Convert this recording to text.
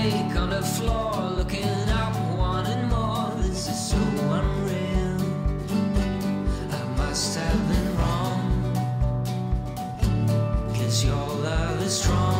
awake on the floor, looking up, wanting more. This is so unreal. I must have been wrong. Guess your love is strong.